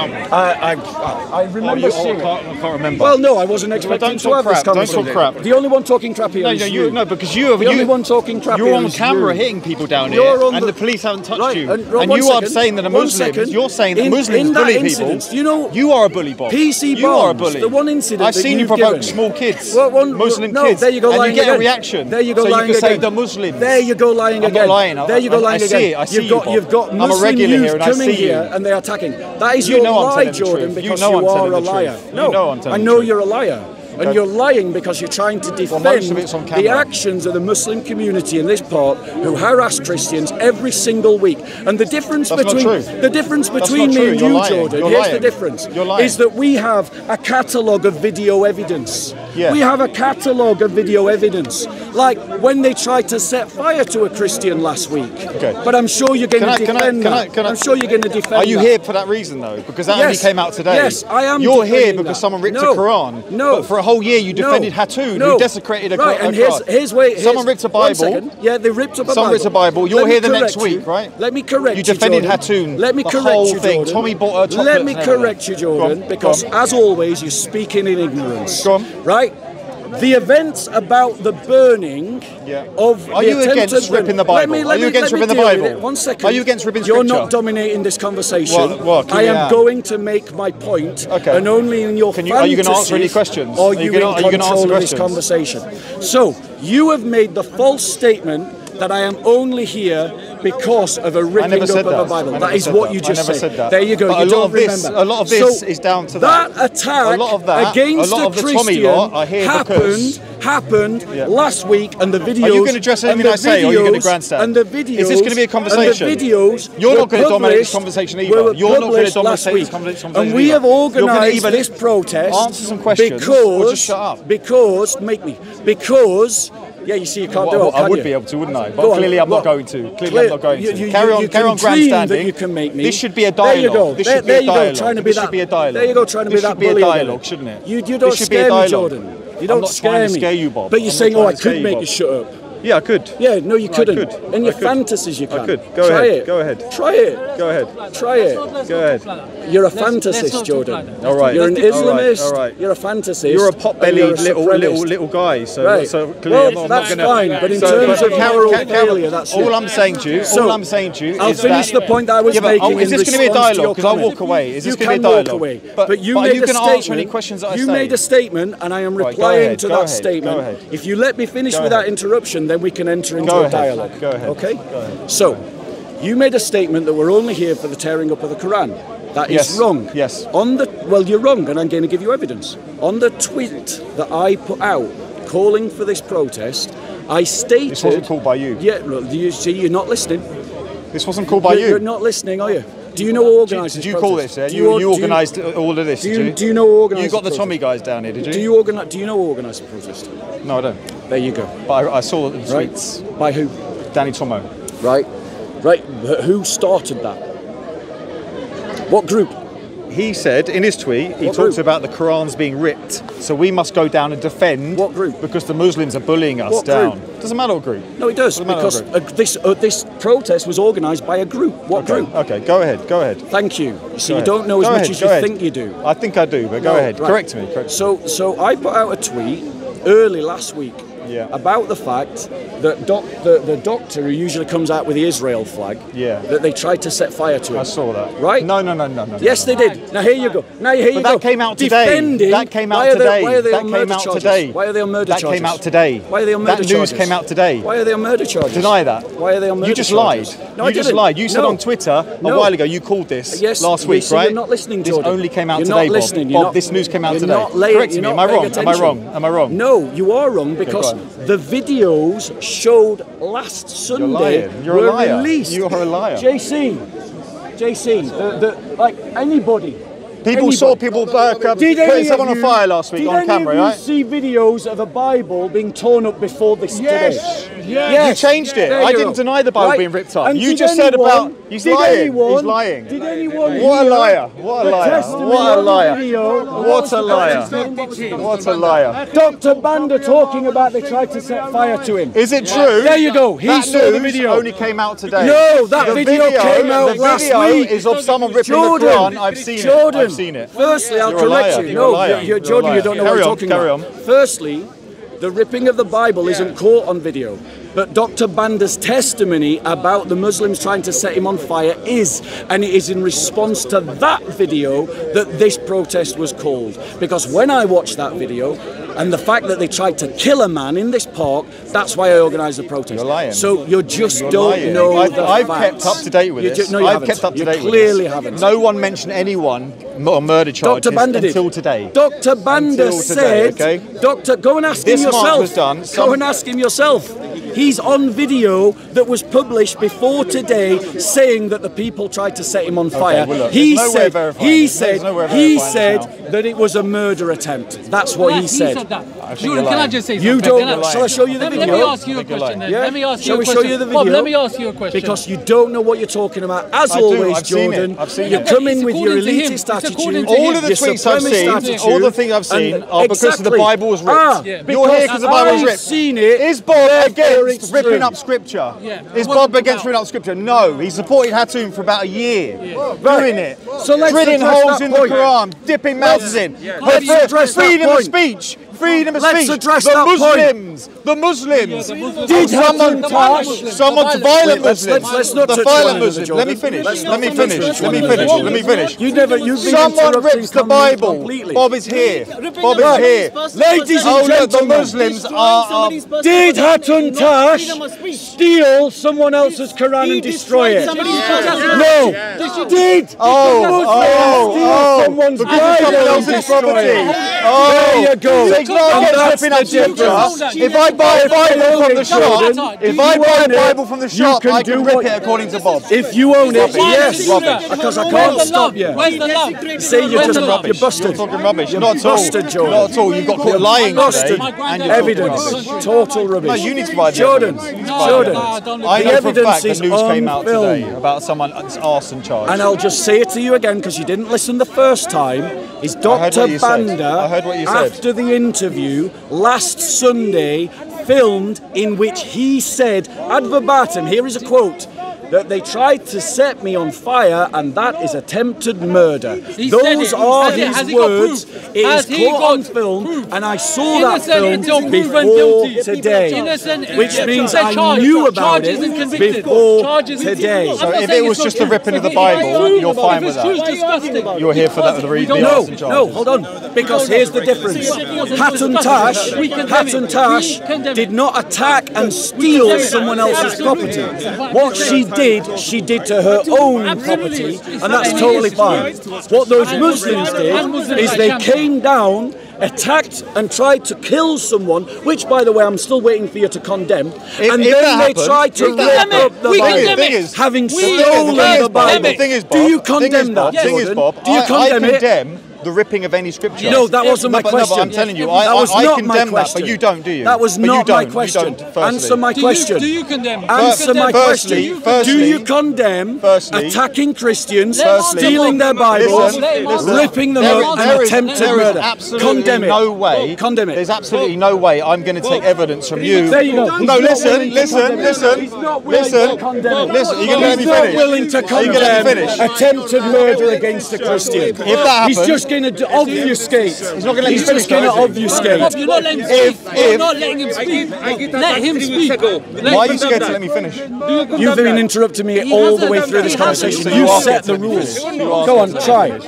I, I, I remember oh, you- seeing I it. can't, I can't remember. Well, no, I wasn't expecting don't to talk have this crap, don't talk crap. The only one talking crap here no, is no, you. you, no, because you, The you, only one talking crap you're on camera you. hitting people down You're here, on and the- the police haven't touched Right, you, and- and, you are saying that one Muslims, second. you're saying that In- Muslims in that bully incident, people. you know- you are a bully, Bob. PC you are a bully. the one incident I've seen you provoke small kids, Well, Muslim kids, there you go and lying you get a reaction. There you go so lying you can say again. the Muslims. There you go lying I'm not again. lying, There you go lying I see it, I see you've you, you've got Muslim youth here and I coming here and they're attacking. That is You your know I'm lie, the Jordan, truth. You because know you, I'm are a liar. truth. You No, know I'm telling I know you're a liar. And Okay. you're lying because you're trying to defend most of it's on the actions of the Muslim community in this part who harass Christians every single week. And the difference That's between the difference between me and You're you, lying. Jordan, You're here's lying. the difference. Is that we have a catalogue of video evidence. Yeah. We have a catalogue of video evidence. Like when they tried to set fire to a Christian last week. Okay. But I'm sure you're going to I, can I, defend can I, that. can I, I'm sure you're going to defend Are you that. here for that reason though? Because that only came out today. Yes, I am You're here because that. someone ripped No. a Quran. No. But for a whole year you defended no. Hatun, no. who desecrated a, right, Qu- a and here's, here's where here's, Someone ripped a Bible. Yeah, they ripped up a Someone Bible. ripped a Bible. You're Let here the next you. week, right? Let me correct You you, defended. Hatun, Let me correct you, thing. Jordan. Tommy bought her Let me correct you, Jordan, because as always, you're speaking in ignorance. Go on. Right? The events about the burning Yeah. of Are you against ripping the Let Bible? me, Are you me, against ripping the Bible? One second. Are you against ripping the Bible? You're scripture? not dominating this conversation. What- what? I am going to make my point, Okay. and only in your Can you- are you gonna answer any questions? Are Are you, you gonna- in are you control answer of this conversation? So you have made the false statement that I am only here because of a ripping up of a. Bible. That is what that. you I just never said. said. There you go. But you a lot don't of this- remember. a lot of this So is down to that. That attack A lot of that- against a lot of the Christian lot happened happened Yeah. last week, and the videos. Are you gonna address and anything I say, or are you gonna videos- grandstand? And the videos. Is this gonna be a conversation? And the videos. You're not gonna dominate this conversation either. You're not gonna dominate last this conversation And we have organised this protest. answer some questions because, or just shut up. Because make me because. Yeah, you see, you can't do Well, it. I would you? be able to, wouldn't I? But Go on, clearly, I'm not look. going to. Clearly, Clear- I'm not going you- to. you- carry on, carry on grandstanding. you can make me. This should be a dialogue. There dialogue. you go. This There- should be a you go, trying to be this that- should be a dialogue. there you go, trying to be that. this should be a dialogue, shouldn't it? You, you don't a scare me. Jordan. You I'm don't scare trying to me. scare you, Bob. But you're saying, "Oh, I scare could make Bob." you shut up." Yeah, I could. Yeah, no, you couldn't. could. In I your could. fantasies, you could. I could. Go Try ahead. it. Go ahead. Try it. Go ahead. Try it. Go ahead. You're a Let's- let's fantasist, Jordan. like. All right. You're an Islamist. all right. You're a fantasist. You're a pot-bellied little, little, little guy. So, Right. so clearly, well, I'm not, I'm that's not gonna. fine. But in so, terms but of Carol- moral Carol- failure, that's all it. I'm saying to you. So, all I'm saying to you I'll is finish that, the point that I was Yeah, making. oh, is this going to be a response to your dialogue? Because I'll walk away. Is this going to be a dialogue? walk away, But, but you but made you a statement. answer any questions that I you made a statement, and I am replying to that statement. If you let me finish without interruption, then we can enter into Go a ahead, dialogue. go ahead, Okay. go ahead. So, you made a statement that we're only here for the tearing up of the Quran. That is Yes, wrong. yes. On the well, you're wrong, and I'm going to give you evidence. On the tweet that I put out calling for this protest, I stated. This wasn't called by you. Yeah, look, do you see, you're not listening. This wasn't called by you're, you. you're not listening, are you? Do you know who organised Did this you call this? Yeah? You, you, do organised all of this, do did you- you? do you know who organised You got the Tommy guys down here, did you? Do you organise? Do you know who organised the protest? No, I don't. There you go. But I, I saw the Right. tweets. By who? Danny Tomo. Right, right. Who started that? What group? He said in his tweet, he What talks group? about the Quran's being ripped, so we must go down and defend. What group? Because the Muslims are bullying us What down. group? Doesn't matter what group. No, it does because uh, this uh, this protest was organised by a group. What Okay, group? okay, go ahead, go ahead. Thank you. Go you ahead. don't know as Go much ahead, as go you ahead. think you do. I think I do, but go No, ahead. right. Correct me. Correct. So, so I put out a tweet early last week Yeah. about the fact that doc, the, the doctor who usually comes out with the Israel flag, Yeah. that they tried to set fire to it. I saw that. Right? No, no, no, no, no. Yes, no, they did. Now here you go. Now here you But go. that came out today. Defending- That came out why are they- today. why are they That on came murder out charges? today. Why are they on murder That charges? came out today. Why are they on murder That murder news came out today. Why are they on murder charges? Deny that. Why are they on murder charges? You just charges? lied. No, you I just didn't. lied. You said No. on Twitter a No. while ago you called this Yes, last week, right? You're not listening, This only came out today, Bob. Bob, this news came out today. Correct me. Am I wrong? Am I wrong? Am I wrong? No, you are wrong because. Um, the videos showed last Sunday. You're a were liar. released. You are a liar. JC, JC, the, the, like anybody. People anybody. saw people uh, Did putting someone of on you- fire last week on camera, you right? see videos of a Bible being torn up before this Yes, today? Yes. You changed it. There I didn't deny the Bible Right. being ripped up. And you did just said anyone- about he's did lying. anyone- he's lying. Did anyone What a liar! What a liar! What a liar! What a liar! What a liar! Dr. Banda talking about they tried to set fire to him. Is it true? There you go. He that saw the video. only came out today. No, that video came out last video week. is of someone ripping Jordan, the Quran. I've seen Jordan, it. I've seen it. Firstly, I'll You're correct you. You're no, you're, you're Jordan, you don't know Carry what on, you're talking carry about. on. Firstly, the ripping of the Bible isn't caught on video. But Dr. Banda's testimony about the Muslims trying to set him on fire is, and it is in response to that video that this protest was called. Because when I watched that video, and the fact that they tried to kill a man in this park, that's why I organised the protest. You're lying. So you just You're don't lying. know I've, the I've facts. kept up to date with You this. ju- no, you I've haven't. kept up to you date with clearly this. haven't. No one mentioned anyone or murder charges Dr. Banda did. until today. Dr. Banda Until today, said, okay? Doctor, go and ask This him yourself. was done, Go and ask him yourself. He's on video that was published before today saying that the people tried to set him on fire. well, look, he no said, of verifying he said, no way of he said that it was a murder attempt. That's what he said. that. think Jordan, you're can I just say You something? don't. Can I- Shall I show you the let, me- video? let me ask you a question then. Yeah? Let me ask Shall you a we question. show you the Bob, let me ask you a question. Because you don't know what you're talking about. As I always, I've seen it, Jordan, I've seen you it. come in with your according to him. elitist attitude. All of the tweets I've seen, all the things I've seen are because the exactly. Bible was ripped. Ah, You're here because the Bible was I've ripped. seen it. Is Bob Therefore it's ripping up scripture? Yeah. Is Bob against ripping up scripture? No. He supported Hatun for about a year. Doing it. So let's Drilling holes in the Quran, dipping mouths in. Let's For address that freedom of speech. Freedom of Let's speech. address the that point. Muslims. The Muslims. Did someone touch Tash- someone's Wait, violent let's- Muslims? let's- let's not the violent one Muslims. Let me finish. Let's me finish. Let me finish. Let me finish. You never. You've been Someone rips the Bible. completely. Bob is here. Bob is here. Ladies and look, the Muslims are. are did Hatun Tash steal someone else's Quran and destroy it? No. Did Oh, the Muslims oh, steal oh, someone's because it's Bible someone and else's destroy property. it? Oh, There you go. So it's not And ripping up the difference. If I buy a Bible from the shop, if if I buy a Bible from the shop, can I do can rip it according to Bob. If you own it, yes, because I can't stop you. Where's the love? See, you're just the love? you're busted. You're talking rubbish. You're Not at all. busted, Jordan. Not at all. You've got caught lying busted. today. And granddad you're talking Evidence, total rubbish. No, you need to provide the Jordan. Jordan. I don't The know for a evidence fact the news came out today about someone's arson charge. And I'll just say it to you again because you didn't listen the first time. Is Dr. what you said. Banda I heard what you said. after the interview last Sunday filmed in which he said, ad verbatim, here is a quote. That they tried to set me on fire, and that is attempted murder. He Those are Has his has he got words. proof? It Has is caught on film, proof? and I saw that Innocent until film proven before guilty. today, Innocent uh, uh, which until- means Said I charge- knew about charges it and convicted. before Charges and- today. So if it was just not the ripping of the true. If it's Bible, you're fine with that. You're here for that, the re- the No, no, hold on. Because here's the difference. Hatun Tash, We condemn Tash did not attack and steal someone else's property. What she did, she did to her own property, and that's totally fine. What those Muslims did is they came down. Attacked and tried to kill someone, which, by the way, I'm still waiting for you to condemn. If- and if then they tried to rip up the We Bible, having stolen the it. Bible. The thing is, Bob, Do you condemn that? thing is, Bob, Do you I, condemn I it? condemn the ripping of any scripture. No, that wasn't No, my but- no, but question. I'm telling you, that I, was I, I not condemn my that, but you don't, do you? That was But you not my don't, you question. don't. Answer my Do you- question. do you condemn? Answer my? Firstly- question. firstly- do you condemn firstly- attacking Christians, Firstly- stealing their Bibles, Listen, listen. ripping them There up, is- and there is- attempted there is murder? absolutely Condemn it. no way. Condemn it. There's absolutely no way I'm going to take evidence from you. There you go. No, not listen, listen, listen, He's listen, to condemn it. listen. Are going to let me He's not finish? willing to Are you going to let condemn attempted murder against a Christian. If that He's just going to obfuscate. He's not gonna let He's just going to though, is he? obfuscate. Bob, you're not letting him If- speak. You're not letting him speak. Let him speak. Why are you scared to let me finish? You've been interrupting me all the way through this conversation. You set the scared to let me rules. finish. You are Go on, to try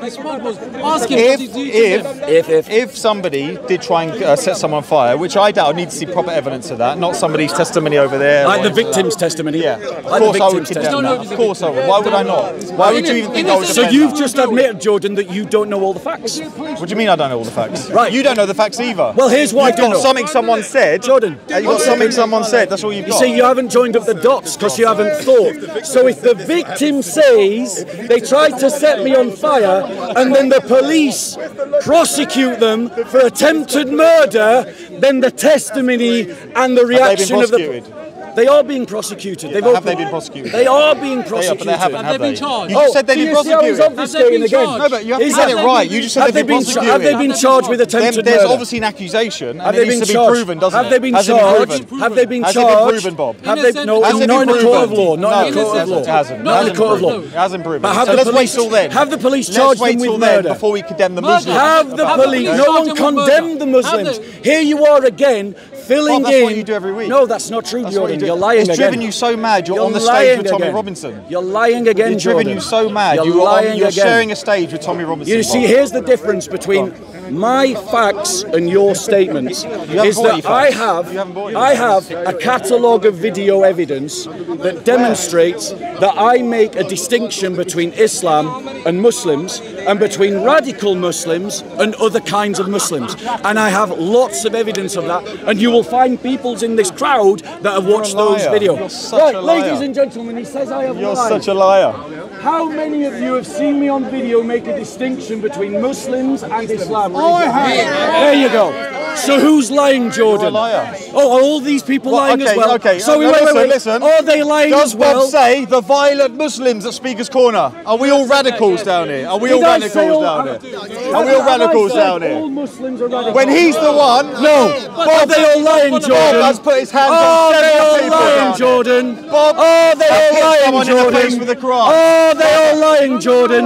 let it. He's. Ask him. If, does he do if. If, if. if somebody did try and uh, set someone on fire, which I doubt, I need to see proper evidence of that, not somebody's testimony over there. Like the victim's testimony. Yeah, of the course I would victim's condemn testimony. that. Of course I would. Why would I not? Why would you even think I would So you've that? just admitted, Jordan, that you don't know all the facts. What do you mean I don't know all the facts? Right. You don't know the facts either. Well, here's why You've do got know. something someone said. Jordan. Uh, You've got something someone said. That's all you've You got. see, you haven't joined up the dots because you haven't thought. So if the victim says they tried to set me on fire and then the police prosecute them for attempted murder, then the testimony and the reaction of the. They are being prosecuted. They've have they been prosecuted? They are being prosecuted. They are, but they have they? been charged? You just said they've been prosecuted. Have they been charged? No, but you have said it right. You just said they've been prosecuted. Have they been charged with attempted murder? There's obviously an accusation, and it needs to be proven, doesn't it? Have they been charged? Have they been charged? Has it been proven, Bob? Have they? No, not in the court of law. Not in the court of law. It hasn't. Not in the court of law. It hasn't proven. Let's wait till then. Have the police charged them with murder before we condemn the Muslims? Have the police? No one condemned the Muslims. Here you are again filling well, that's in. what you do every week. No, that's not true, that's Jordan. You are lying it's again. It's driven you so mad. You're, you're on the stage with Tommy again. Robinson. You're lying again, It's driven you so mad. You're, you're lying on, You're again. sharing a stage with Tommy Robinson. You see, here's the difference between my facts and your statements is that I have, I have a catalogue of video evidence that demonstrates that I make a distinction between Islam and Muslims and between radical Muslims and other kinds of Muslims. And I have lots of evidence of that. And you will find peoples in this crowd that have watched those videos. Right, ladies and gentlemen, he says I have You're lied. such a liar. How many of you have seen me on video make a distinction between Muslims and Islam? I have. There you go. So who's lying, Jordan? Oh, all these people well, lying okay, as well? Okay, so wait, listen, wait, wait. listen. Are they lying Does as well? Bob say the violent Muslims at Speaker's Corner? Are we all radicals down here? Are we all radicals down here? Are we all radicals down here? All Muslims are radicals. When he's the one, no. Bob, are they all lying, Jordan? Bob has put his hands on several people. Lying, Jordan. Bob, are they all lying, Jordan? Are they all lying, Jordan?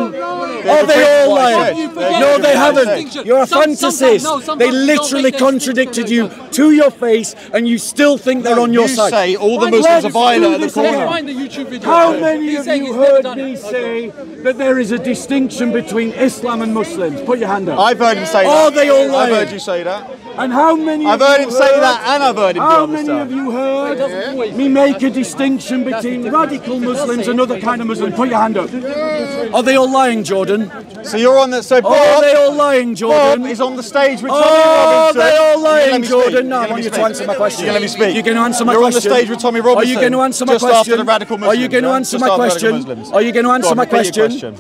Are they all lying? No, they haven't. You're a fantasist. They literally contradicted you to your face and you still think they're on your you side. say all the Muslims are violent at the corner. Find the YouTube video. How many he's of you heard me say okay. that there is a distinction between Islam and Muslims? Put your hand up. I've heard him say that. Are they all lying? I've heard you say that. And how many? I've heard him say that, and I've heard him. How many have of you heard me make a distinction between radical Muslims and other kind of Muslims? Put your hand up. Are they all lying, Jordan? So you're on the so Bob. Are they all lying, Jordan? Bob is on the stage with Tommy Robinson. Are they all lying, Jordan? No, I want you to answer my question. You're going to let me speak. You're going to answer my you're question. You're on the stage with Tommy Robinson. Are you going to answer my question? Just after the radical Muslims. Are you going to answer my question? Are you going to answer my question?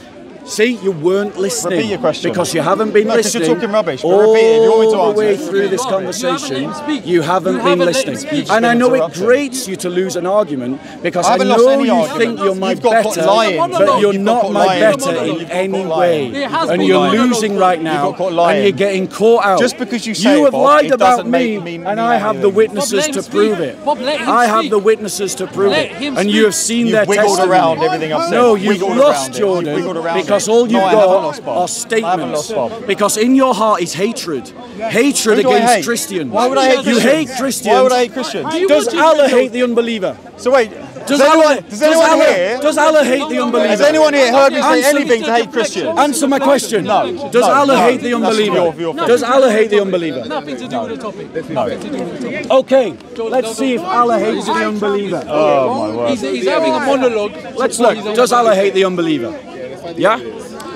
See, you weren't listening. Repeat your question. Because you haven't been no, listening. you're talking rubbish. all the way through this conversation, you haven't, you haven't been haven't listening. And I know it grates you to lose an argument because I, I know you argument. think you're my better, lying. but you're you've not my lying. better in any way. And you're lying. losing right now, and you're getting caught out. Just because you say you have lied about me, and I have the witnesses to prove it. I have the witnesses to prove it, and you have seen their testimony. No, you've lost, Jordan, because because all you've no, got are statements. Because in your heart is hatred. Hatred against hate? Christians. Why would I hate Christians? You hate Christians. Why would I hate Christians? Do does Allah hate the unbeliever? So wait, does, anyone, Allah, does, anyone Allah, here, does, Allah, hate the unbeliever? Has anyone here heard me say anything to hate Christians? Answer my question. No. Does no, Allah no, hate the unbeliever? Your, your does Allah hate the unbeliever? Nothing to do with the topic. No. Okay, let's see if Allah hates the unbeliever. Oh my word. He's, he's having a monologue. Let's look. Does Allah hate the unbeliever? Yeah?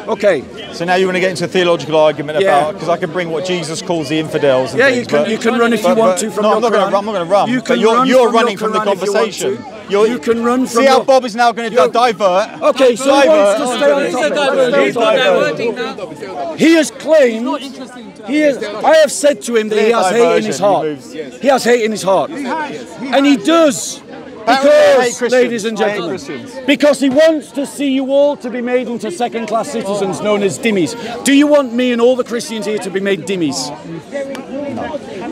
Okay. So now you want to get into a theological argument yeah. about because I can bring what Jesus calls the infidels. yeah, things, you can. you can run if you but, want to. From no, I'm not going to run. I'm not going to run. You can you're, run you're from running from the conversation. You're, you can run from. See how Bob is now going to divert. Okay, so divert. he wants to stay on top. Diverting. Diverting now. He has claimed. He has, I have said to him that he has hate in his heart. He has hate in his heart, and he does. Because, ladies and gentlemen, because he wants to see you all to be made into second class citizens known as dhimmis. Do you want me and all the Christians here to be made dhimmis?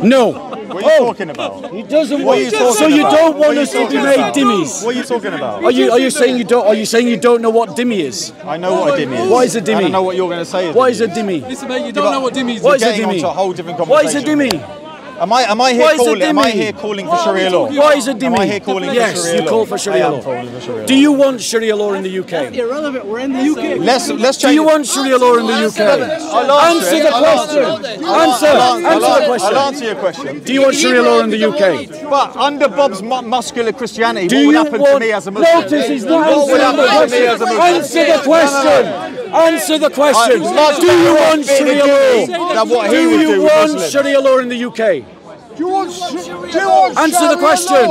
No. no. What are you oh, talking about? He doesn't want. So you about? don't want us to be made dhimmis. What are you talking about? Are you are you saying you don't? Are you saying you don't know what dhimmi is? I know what a dhimmi is. What is a dhimmi? I don't know what you're going to say. What is a dhimmi? Listen, mate, you don't know what dhimmi is. What is a dhimmi? What is a dhimmi? Am I am I here calling? Am I here calling for Sharia law? Why is it dhimmi? Am I here calling yes, for Sharia law? Yes, you call for Sharia law. I am calling For Sharia law. Do you want Sharia law in the UK? That's Irrelevant. We're in the UK. Let's let's change. Do you want Sharia law in the UK? Answer the question. Answer. Answer the question. I'll answer your question. Do you want Sharia law in the UK? But under Bob's muscular Christianity, Do what would happen to me as a Muslim? Notice he's not as a Muslim? Answer the question. Answer the question. Do you want Sharia law? Do you want Sharia law in the UK? You want Answer the question.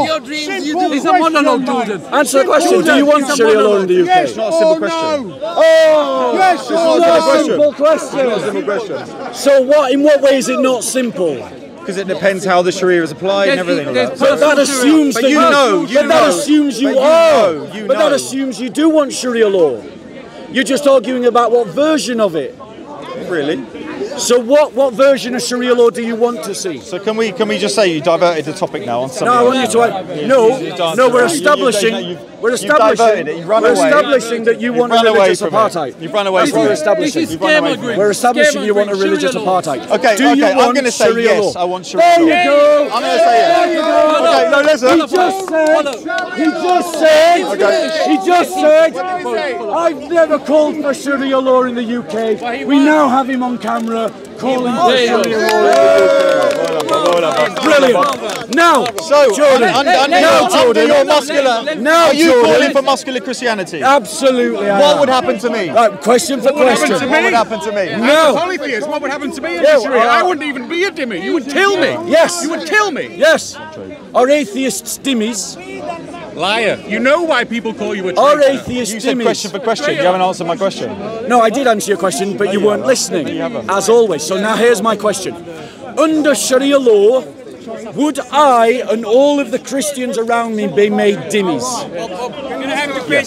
He's a monologue, dude. Answer the question. Do you want Sharia law in the UK? Yes or no? Oh, yes or no? Simple question. So what? In what way is it not simple? Because it depends how the Sharia is applied and everything. Like that. But that assumes that you know. But that assumes you are. But that assumes you do want Sharia law. You're just arguing about what version of it. Really? So what what version of Sharia law do you want to see? So can we can we just say you diverted the topic now on something? No, I want you to. add- No, you've no, we're you- you- establishing. you- We're you've establishing. diverted it, you've run we're away. establishing that you You've want a run away religious from it. apartheid. You've run away from we're it. establishing. This is You've run away from We're establishing you want a religious apartheid. Okay, Do you okay, I'm going to say Sharia yes. law? I want Sharia There law. you go. I'm going to say yes. There you go. Okay, no, listen. He just said. He just said. He just said. I've never called for Sharia law in the UK. We now have him on camera calling for There you go. Sharia law. Brilliant. Now, So, Jordan. under, under, Now, your, under Jordan. your muscular, Now, are you Jordan. calling for muscular Christianity? Absolutely. I What am. would happen to me? Right, question for question. What would happen to me? No. Polytheist, what would happen to me in Yeah, this Sharia? well, I uh, wouldn't even be a dhimmi. You would kill me. Yes. You would kill me. Yes. Are atheists dhimmis? Liar. You know why people call you a Are traitor. atheists You said question for question. You haven't answered my question. No, I did answer your question, but you weren't listening, as always. So now here's my question. Under Sharia law, would I and all of the Christians around me be made dhimmis?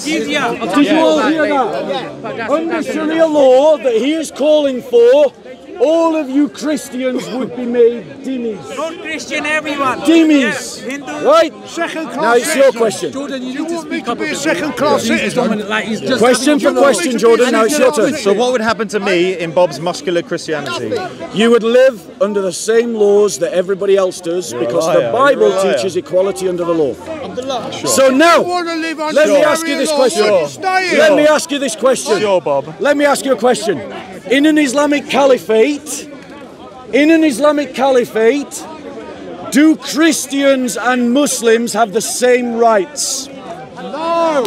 Did you all hear that? Under Sharia law that he is calling for, all of you Christians would be made dhimmis. Not Christian, everyone. Dhimmis. Hindu. Right? Second class Now it's your question. Jordan, you You need to want me speak to up be a a second class He's citizen? dominant, like he's just Question for having question, Jordan. Now it's your turn. So what would happen to me in Bob's muscular Christianity? You would live under the same laws that everybody else does because liar, the Bible liar. teaches equality under the law. So now, You want to live let me ask you this question. you Stay here. Let me ask you this question. Sure, Bob. Let me ask you a question. In an Islamic caliphate, in an Islamic caliphate, do Christians and Muslims have the same rights? No.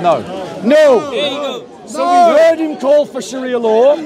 No. No! So we've heard him call for Sharia law.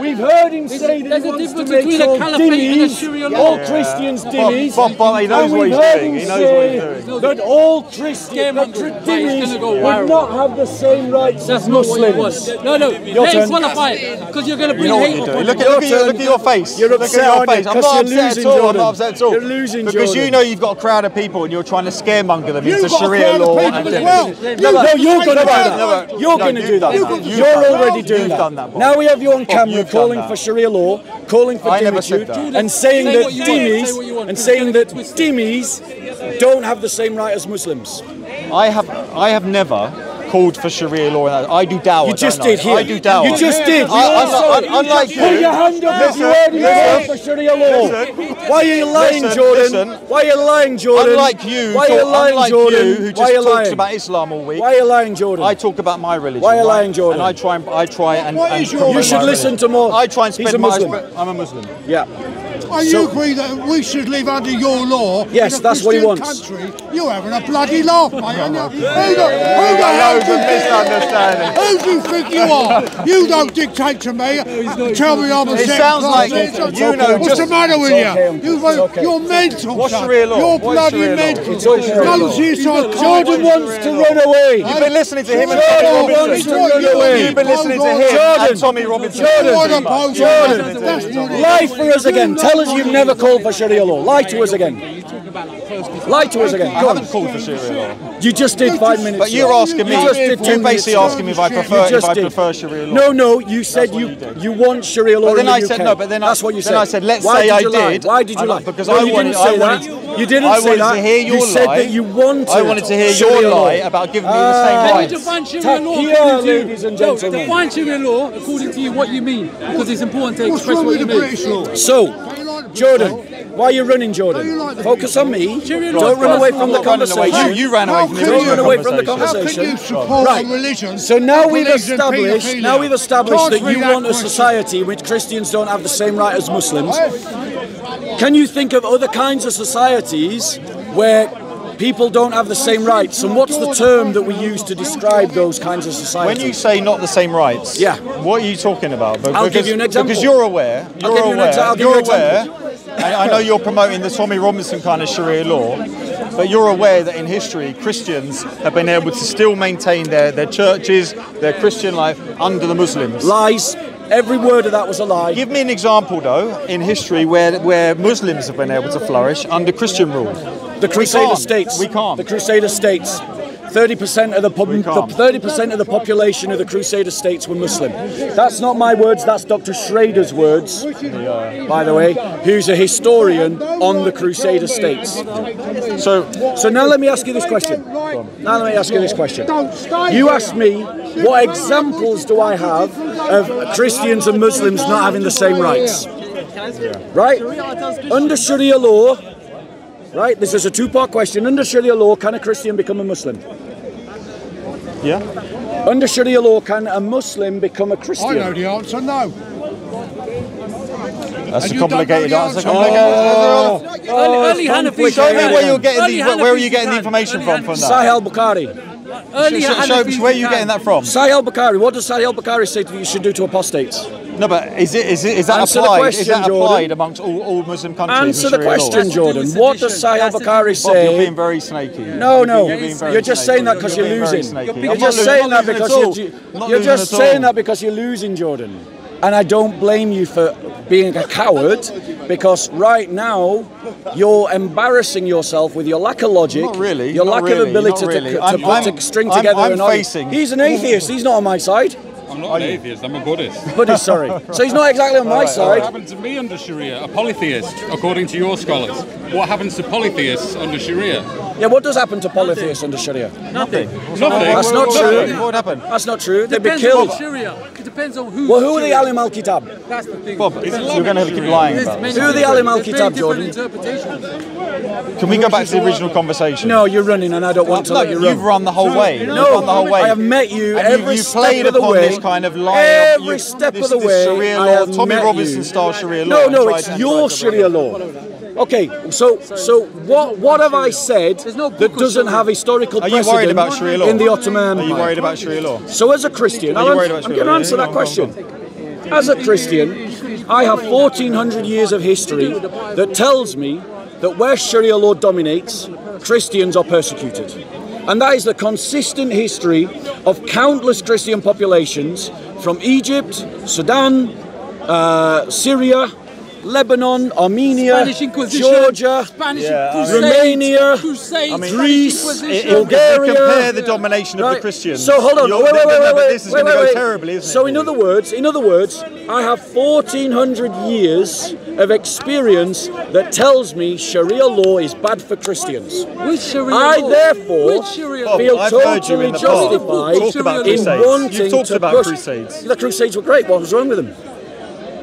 We've heard him say that there's he a wants to difference make between a all caliphate and a Sharia law. all Christians dhimmis. Bob- Bob, he knows and what we've he's heard doing. him He knows what he's say doing. that all Christians, that Scaremongering. tri- Right, it's dhimmis gonna go would not have the same rights as not what you Muslims. want. No, no, Your let turn. him qualify it because you're going to You bring know what hate upon doing. Look at, Your your, look turn. at your face. You're look upset, at your face. I'm not upset losing, at all. I'm not upset at all. You're losing, Because you know you've got a crowd of people and you're trying to scaremonger them You've into a Sharia law. people and as things. well. No, You've No, got you're going to do that. that. You're going to do that. done. You've You're already doing that. done that, Bob. Now we have you on camera you've calling for Sharia law, calling for I never dhimmi that. and saying Say that what you want, say what you dhimmis want, and saying that gonna twist it. dhimmis don't have the same right as Muslims. I have I have never called for Sharia law. and. I do dawah. You just don't I? did here. I do dawah. You just did. You I- un- un- unlike you. Put your hand up if you Listen, listen, called for Sharia law. Why are you lying, Listen, Jordan? listen. Why are you lying, Jordan? Unlike you, Why are you lying, unlike Jordan? you, who Why just are you talks lying? about Islam all week. Why are you lying, Jordan? I talk about my religion. Why are you lying, Jordan? And I try and I try and, What is your You should listen to more. I try and spread my. I'm a Muslim. Yeah. Are you So- agree that we should live under your law? Yes, in a that's what he Christian wants. Country? You're having a bloody laugh, mate. aren't you? Who the, who the hell Loads do you think? misunderstanding. Who do you think you are? You don't dictate to me. Tell me I'm a It sounds like citizen. you know What's just- the matter with you? okay, You've, It's okay. You're mental. What's son. Sharia law? You're What is bloody Sharia mental. It's okay, Sharia law. Jordan wants to run away. You've been listening to him and Tommy Robinson. to run away. You've been listening to him Jordan. and Tommy Robinson. Jordan. What a Too much. poser. Jordan. That's what it Lie is. for us again. Tell you've never called for Sharia law. Lie to us again. Lie to us again. I Go on. haven't called for Sharia law. You just did five minutes. But you're asking me. You just did You're basically asking me if. I prefer if I prefer Sharia law. No, no. You said you you want Sharia law But then in the I UK. said no. But then that's I, what you then said. I said let's Why say I did. Why did you I- lie? Because I wanted. I wanted. You didn't I say wanted that. to hear your you said lie. that you wanted. I wanted to hear Sharia your law. lie about giving me the same Ah. Can you rights. define Sharia law Taqiyya, according to you? ladies and No, gentlemen. define Sharia law according to you what you mean because it's important to What's express wrong what with you the mean. British law? So, Don't you like the British Jordan, law? Why are you running, Jordan? You like Focus on me. Sharia Don't is run away from the I'm not running away. conversation. You, you ran away from the Don't you- run away from the conversation. How can you support Right. religion? So now we've established, now we've established that you want a society in which Christians don't have the same right as Muslims. Can you think of other kinds of societies where people don't have the same rights? And what's the term that we use to describe those kinds of societies? When you say not the same rights, Yeah. What are you talking about? But I'll because, give you an example. Because you're aware. You're give you an aware. exa- I'll give you're you an aware. And I know you're promoting the Tommy Robinson kind of Sharia law, but you're aware that in history Christians have been able to still maintain their, their churches, their Christian life under the Muslims. Lies. Every word of that was a lie. Give me an example, though, in history where where Muslims have been able to flourish under Christian rule. The Crusader states. We can't. The Crusader states. Thirty percent of the pub- We the thirty percent of the population of the Crusader states were Muslim. That's not my words. That's Dr. Schrader's words. By the way, who's a historian on the Crusader states. So So now let me ask you this question. Now let me ask you this question. You asked me what examples do I have of Christians and Muslims not having the same rights? Right? Under Sharia law, right? This is a two-part question. Under Sharia law, can a Christian become a Muslim? yeah, Under Sharia law, can a Muslim become a Christian? I know the answer, no. that's And a you don't know complicated the answer. answer. Complicated. Early, early Hanafi. Show me where you're getting Early the, where are you getting the information from from Hanafi- that? Sahih al-Bukhari. Early Show, show, Hanafi where are you can. getting that from? Sahih al-Bukhari. What does Sahih al-Bukhari say that you should do to apostates? No, but is it is it is that Answer the applied? is question, that applied Jordan. amongst all, all Muslim countries? Answer the Sharia law? question, That's to do Jordan. with What does sedition. Sahih That's to do al-Bukhari with- Bob, you're being very snaky. No, no. You're, You're just snaky. saying that because you're being very losing. You're I'm just not saying that because you're, I'm you're losing just saying that because you're losing, Jordan. And I don't blame you for being a coward because right now you're embarrassing yourself with your lack of logic, Not really, your not lack really, of ability not to, really. to, I'm- put I'm- a string I'm- together. I'm an facing- He's an atheist. He's not on my side. I'm not an atheist, I'm a Buddhist. Buddhist, sorry. So he's not exactly on my What side. What happened to me under Sharia? A polytheist, according to your scholars. What happens to polytheists under Sharia? Yeah, what does happen to polytheists under Sharia? Nothing. Nothing. That's not true. happened? What happened? That's not true. They'd be Depends killed. on Sharia. It depends on who. Well, who are the Ahl al Kitab? That's the thing. Bob, you're going to have to keep lying There's about this. Who are the Ahl al there's Kitab, Jordan? different. Can we go back to the original conversation? No, you're running, and I don't want to No, let you you've run. run the whole way. You've No, run the whole way. I have met you And every you, you step played of the upon way. this kind of lie. Every you, step this, of the this way, Sharia I law, have Tommy met Robinson you. style Sharia law. No, no, it's your tried to- Sharia law. Okay, so so what what have I said that doesn't have historical Are you precedent worried about Sharia law? in the Ottoman Are you worried about Sharia law? So as a Christian, I'll- worried about I'm going to answer that go on, go on. question. As a Christian, I have 1400 years of history that tells me that where Sharia law dominates, Christians are persecuted. And that is the consistent history of countless Christian populations from Egypt, Sudan, uh, Syria, Lebanon, Armenia, Spanish Inquisition, Georgia, Spanish Yeah, I mean- Crusades, Romania, Crusades, I mean, Greece, Inquisition. If, if Bulgaria. we compare the domination of Right. the Christians, So hold on, wait, wait, wait, wait, wait, this is wait, going to go wait. terribly, isn't So it? in other words, in other words, I have 1400 years of experience that tells me Sharia law is bad for Christians. Which Sharia I law? therefore Which Sharia law? feel I've heard totally in the past justified talk about in crusades. in wanting You've talked to about push. crusades. The crusades were great. What was wrong with them?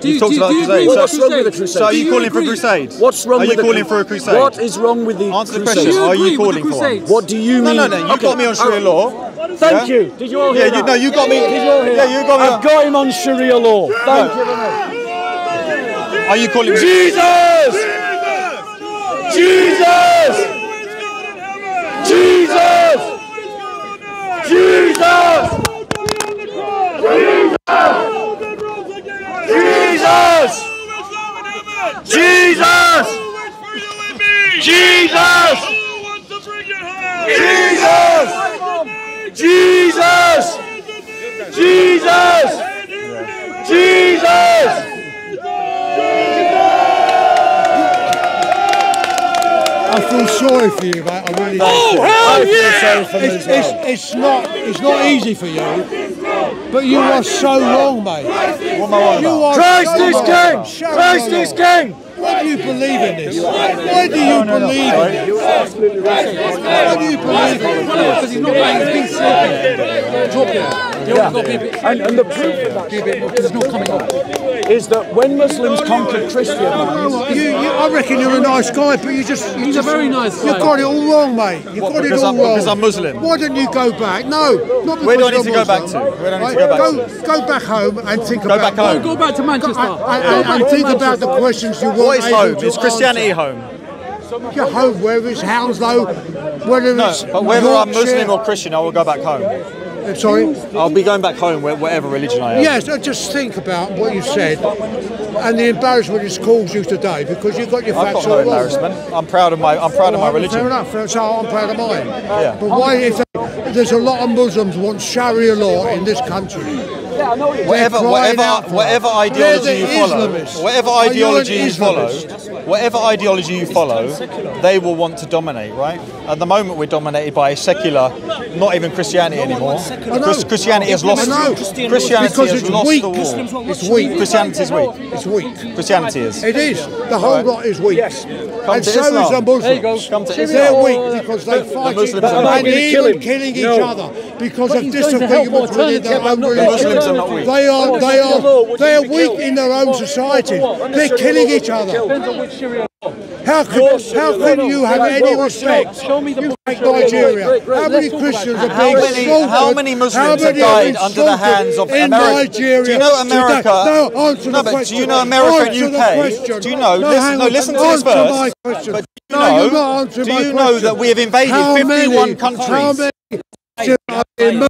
Do you, talked do about do agree crusades. with So- wrong with the crusades? crusades? So are you you calling for agree? crusades? What's wrong Are with you the calling for a crusade? What is wrong with the Answer the question. Are you calling for one? What do you mean? no, no. no. You Okay, got me on Sharia law. Thank Yeah? you. Did you all hear Yeah, that? you, no, you got me. Did you all hear Yeah, you got me. I've got him on Sharia law. Thank you very much. Are you calling? Jesus! Jesus! Jesus! Jesus! Jesus! Jesus! Jesus! Jesus! Jesus! Jesus! Jesus! Jesus! Jesus! I feel sorry for you, mate. I really do. Oh, sorry for me It's, it's, it's not it's not easy for you, but you are so wrong, mate. What am I on You about? are Christ so is wrong. king! Show Christ your is king! Why do you believe in this? Why do you believe in this? Why do you believe in this? Because he's not playing, he's being sloppy. Drop it. You have got to be a bit, And, and the proof of that be a bit more, because it's not coming up. Is that when Muslims conquered Christian lands, You, you, I reckon you're a nice guy, but you just you He's a very nice You guy. got it all wrong, mate. You What, got it all I'm- wrong. because I'm Muslim? Why don't you go back? No, not because Where do I you're need to go back Muslim. to? Where do I need to go back go, Go back home and think Go about back home. Go back to Manchester. And, and, and think about the questions you want. What is able home? to Is Christianity answer. home? Your home, whether it's Hounslow, whether No, it's but whether I'm Muslim or Christian, I will go back home. Uh, Sorry. I'll be going back home, whatever religion I am. Yes, uh, just think about what you said and the embarrassment it's caused you today because you've got your facts I've got no all wrong. embarrassment. I'm proud of my. I'm proud of my religion. Fair enough. So I'm proud of mine. Yeah. But why, if there's a lot of Muslims want Sharia law in this country, I know it is. whatever, They're crying out whatever, whatever ideology you follow, whatever Are you an ideology you follow, whatever ideology you follow, they will want to dominate, right? At the moment, we're dominated by secular, not even Christianity anymore. I know. Christianity has lost. I know. Christianity Because has lost weak. the war. It's weak. Christianity is weak. It's weak. Christianity is. It is. The whole lot is weak. Yes. Come and to so Islam. is the Muslims. There you go. Come to They're weak because they fight Muslims each are other not and even Killing. killing each other because But of he's going disagreements within their it, own the The Muslims religion. are not weak. They are, they are, they are weak in their own society. They're killing each other. Depends on which Sharia law. How can, how can you have any respect? Show You book. take Nigeria. Great, great, How many Christians about are being many- slaughtered? how many Muslims How have many died been under the hands of in America? Nigeria? Do you know America- No, answer No, the but do question. you know America and Answer the UK? question. Do you know- No, listen- hang no, on. listen to this Answer first. my question. But do you no, know- you're not answering do my you know question. that we have invaded How 51 many- countries? How many Christians are being murdered?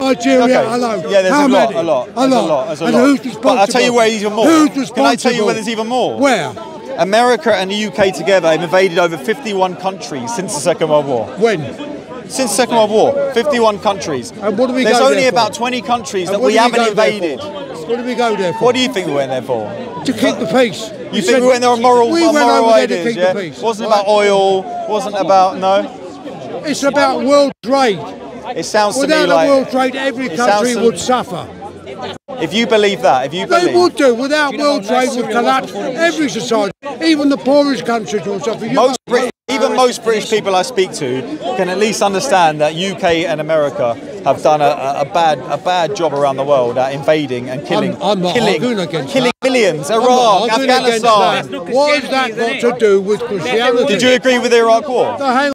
Nigeria Okay. alone. Yeah, there's How a lot, many? a lot, A there's a lot. lot, there's a and lot. who's But responsible? I'll tell you where even more. Who's Can? I tell you where there's even more? Where? America and the UK together have invaded over 51 countries since the Second World War. When? Since the Second World War, 51 countries. And what do we There's go only there for? about 20 countries And that we haven't invaded. What do we go there for? What do you think we went there for? to keep the peace. You think we went there on moral, we on went moral over there to ideas, keep yeah? the peace. Wasn't right? about oil, wasn't about, no? It's about world trade. It sounds to me Without like, a world trade, every country would suffer. if you believe that, if you They believe, would do. Without world trade, would collapse every society. Even the poorest countries would suffer. You most Brit- even most British people I speak to can at least understand that UK and America have done a, a, bad a bad job around the world at invading and killing I'm not killing, killing millions. Iraq, Afghanistan. What has that got to do with Christianity? Did you agree with the Iraq War? No,